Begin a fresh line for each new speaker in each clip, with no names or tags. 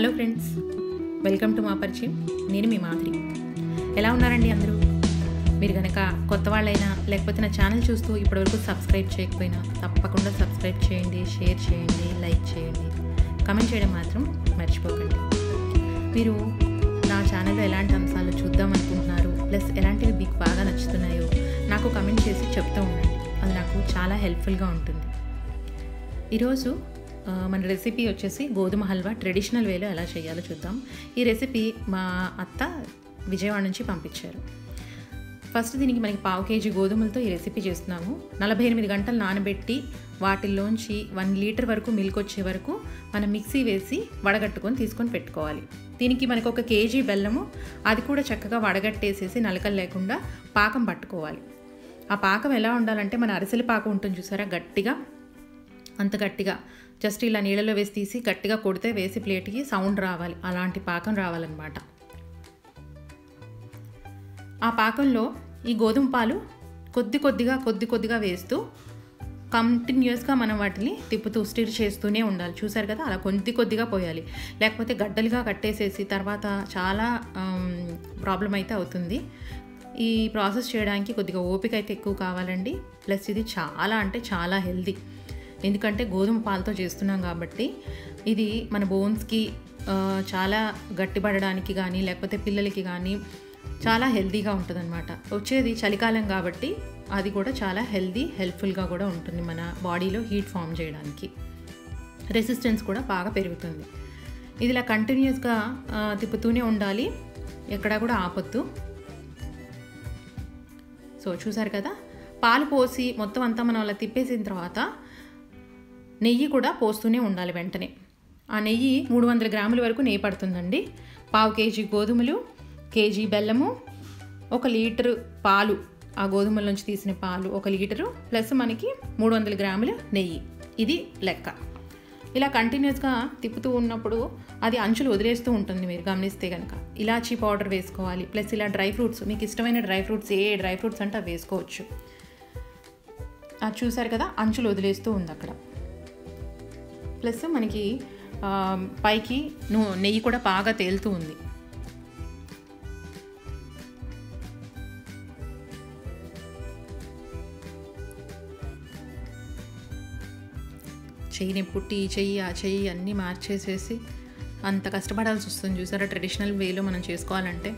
Hello friends welcome to మా పరిచయం. నేను మీ మాధురి. ఎలా ఉన్నారండి అందరూ? మీరు కనుక కొత్త వాళ్ళైనా లేకపోతే నా ఛానల్ చూస్తూ ఇప్పటివరకు సబ్స్క్రైబ్ చేయకపోయినా తప్పకుండా సబ్స్క్రైబ్ చేయండి షేర్ చేయండి లైక్ చేయండి. కమెంట్ చేయడం మాత్రం మర్చిపోకండి. మీరు నా ఛానల్లో ఎలాంటి అంశాలు చూద్దాం అనుకుంటున్నారు ప్లస్ ఎలాంటివి మీకు బాగా నచ్చుతున్నాయో నాకు కమెంట్ చేసి చెప్తూ ఉండండి. అది నాకు చాలా హెల్ప్ఫుల్గా ఉంటుంది. ఈరోజు మన రెసిపీ వచ్చేసి గోధుమ హల్వా ట్రెడిషనల్ వేలో ఎలా చేయాలో చూద్దాం. ఈ రెసిపీ మా అత్త విజయవాడ నుంచి పంపించారు. ఫస్ట్ దీనికి మనకి పావు కేజీ గోధుమలతో ఈ రెసిపీ చేస్తున్నాము. నలభై ఎనిమిది గంటలు నానబెట్టి వాటిల్లోంచి వన్ లీటర్ వరకు మిల్క్ వచ్చే వరకు మనం మిక్సీ వేసి వడగట్టుకొని తీసుకొని పెట్టుకోవాలి. దీనికి మనకు ఒక కేజీ బెల్లము అది కూడా చక్కగా వడగట్టేసేసి నలకలు లేకుండా పాకం పట్టుకోవాలి. ఆ పాకం ఎలా ఉండాలంటే మన అరిసెల పాకం ఉంటుంది చూసారా గట్టిగా అంత గట్టిగా. జస్ట్ ఇలా నీళ్ళలో వేసి తీసి గట్టిగా కొడితే వేసి ప్లేట్కి సౌండ్ రావాలి. అలాంటి పాకం రావాలన్నమాట. ఆ పాకంలో ఈ గోధుమ పాలు కొద్ది కొద్దిగా కొద్ది కొద్దిగా వేస్తూ కంటిన్యూస్గా మనం వాటిని తిప్పుతూ స్టిర్ చేస్తూనే ఉండాలి. చూసారు కదా? అలా కొద్ది కొద్దిగా పోయాలి. లేకపోతే గడ్డలుగా కట్టేసేసి తర్వాత చాలా ప్రాబ్లం అయితే అవుతుంది. ఈ ప్రాసెస్ చేయడానికి కొద్దిగా ఓపిక అయితే ఎక్కువ కావాలండి. ప్లస్ ఇది చాలా అంటే చాలా హెల్దీ ఎందుకంటే గోధుమ పాలతో చేస్తున్నాం కాబట్టి ఇది మన బోన్స్కి చాలా గట్టిపడడానికి కానీ లేకపోతే పిల్లలకి కానీ చాలా హెల్తీగా ఉంటుందన్నమాట. వచ్చేది చలికాలం కాబట్టి అది కూడా చాలా హెల్దీ హెల్ప్ఫుల్గా కూడా ఉంటుంది మన బాడీలో హీట్ ఫామ్ చేయడానికి. రెసిస్టెన్స్ కూడా బాగా పెరుగుతుంది. ఇది ఇలా కంటిన్యూస్గా తిప్పుతూనే ఉండాలి. ఎక్కడా కూడా ఆపొద్దు. సో చూసారు కదా? పాలు పోసి మొత్తం అంతా మనం అలా తిప్పేసిన తర్వాత నెయ్యి కూడా పోస్తూనే ఉండాలి వెంటనే. ఆ నెయ్యి మూడు వందల గ్రాముల వరకు నెయ్యి పడుతుందండి. పావు కేజీ గోధుమలు కేజీ బెల్లము ఒక లీటరు పాలు. ఆ గోధుమల నుంచి తీసిన పాలు ఒక లీటరు ప్లస్ మనకి మూడు వందల గ్రాముల నెయ్యి. ఇది లెక్క. ఇలా కంటిన్యూస్గా తిప్పుతూ ఉన్నప్పుడు అది అంచులు వదిలేస్తూ ఉంటుంది మీరు గమనిస్తే కనుక ఇలాచీ పౌడర్ వేసుకోవాలి ప్లస్ ఇలా డ్రై ఫ్రూట్స్ మీకు ఇష్టమైన డ్రై ఫ్రూట్స్ ఏ డ్రై ఫ్రూట్స్ అంటే అవి వేసుకోవచ్చు. అది చూసారు కదా అంచులు వదిలేస్తూ ఉంది అక్కడ. ప్లస్ మనకి పైకి ను నెయ్యి కూడా బాగా తేలుతూ ఉంది. చెయ్యిని పుట్టి చెయ్యి ఆ చెయ్యి అన్నీ మార్చేసేసి అంత కష్టపడాల్సి వస్తుంది చూసారా? ట్రెడిషనల్ వేలో మనం చేసుకోవాలంటే.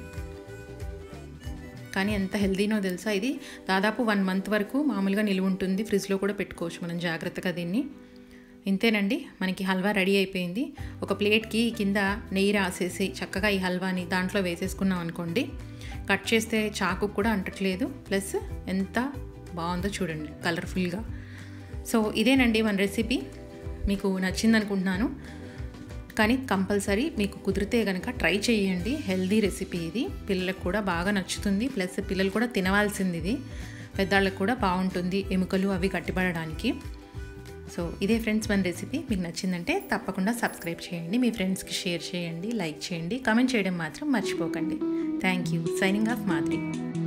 కానీ ఎంత హెల్దీనో తెలుసా? ఇది దాదాపు వన్ మంత్ వరకు మామూలుగా నిలువ ఉంటుంది ఫ్రిడ్జ్లో కూడా పెట్టుకోవచ్చు మనం జాగ్రత్తగా దీన్ని. ఇంతేనండి మనకి హల్వా రెడీ అయిపోయింది. ఒక ప్లేట్కి కింద నెయ్యి రాసేసి చక్కగా ఈ హల్వాని దాంట్లో వేసేసుకున్నాం అనుకోండి కట్ చేస్తే చాకు కూడా అంటట్లేదు. ప్లస్ ఎంత బాగుందో చూడండి కలర్ఫుల్గా. సో ఇదేనండి మన రెసిపీ. మీకు నచ్చింది అనుకుంటున్నాను కానీ కంపల్సరీ మీకు కుదిరితే కనుక ట్రై చేయండి. హెల్దీ రెసిపీ ఇది. పిల్లలకు కూడా బాగా నచ్చుతుంది. ప్లస్ పిల్లలు కూడా తినవలసింది ఇది. పెద్దవాళ్ళకు కూడా బాగుంటుంది. ఎముకలు అవి గట్టిపడడానికి. సో ఇదే ఫ్రెండ్స్ మన రెసిపీ. మీకు నచ్చిందంటే తప్పకుండా సబ్స్క్రైబ్ చేయండి. మీ ఫ్రెండ్స్కి షేర్ చేయండి లైక్ చేయండి కమెంట్ చేయడం మాత్రం మర్చిపోకండి. Thank you. Signing off Madhuri.